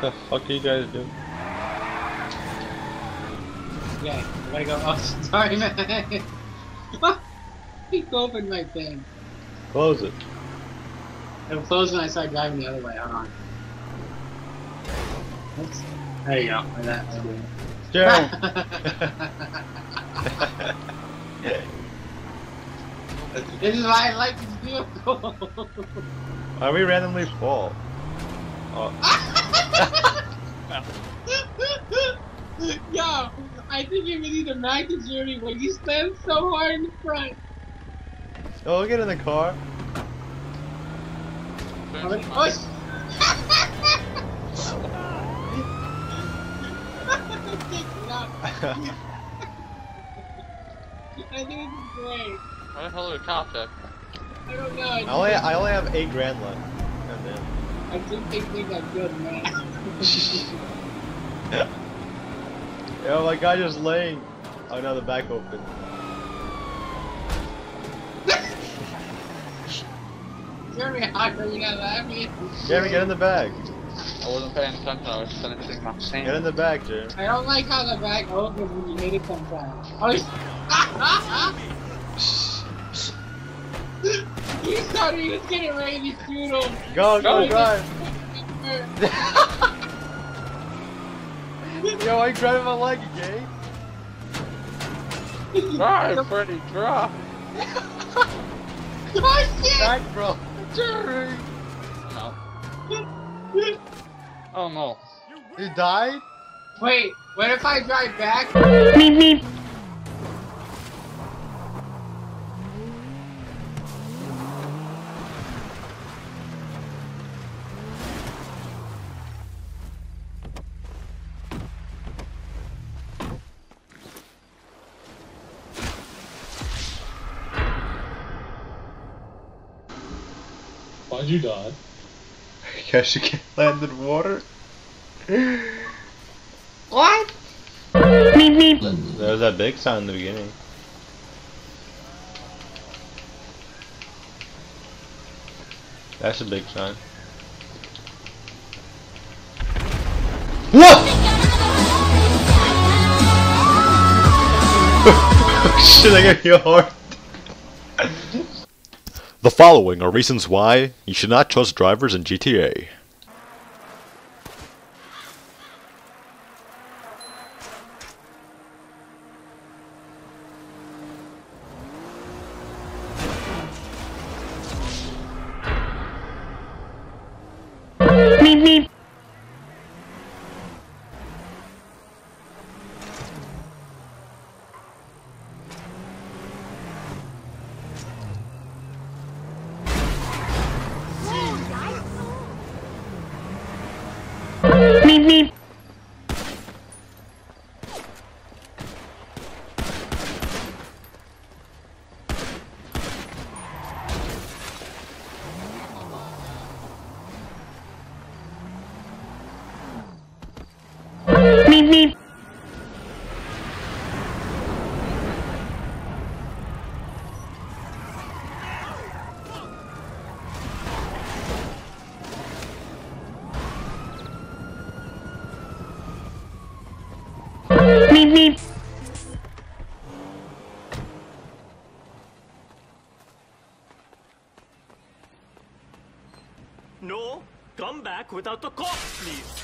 the fuck are you guys doing? Yeah, I gotta go. Oh, sorry, man. Keep open my thing. Close it. It'll close when I start driving the other way. Hold on. Oops. There you go. Like that. Joe! this is why I like this vehicle. Why we randomly fall? Oh, Yo, I think you need a magnet journey when you stand so hard in the front. oh, we'll get in the car. Oh, sh- I think it's great. Why the hell are the cops at? I don't know. I only, I only have eight grand left. Goddamn. I think they think I'm good, man. Yo, my guy just laying. Oh no, the back open. Jeremy, how are you not laughing? Jeremy, get in the bag. I wasn't paying attention, I was finishing my scene. Get in the bag, Jeremy. I don't like how the back opens when you hit it sometimes. Oh, he- he started, he was getting ready to shoot him. Go, go, Go. Yo, I grabbing my leg again. Drive, Freddy, drive! Oh shit! Back, bro. Jeremy! No. Oh no. You died? Wait, what if I drive back? Why'd you die? Guess you can't land in water. What? There was that big sound in the beginning. That's a big sign. What? Shit, I got you hard. The following are reasons why you should not trust drivers in GTA. me, me. Me, me. No, come back without the cops, please.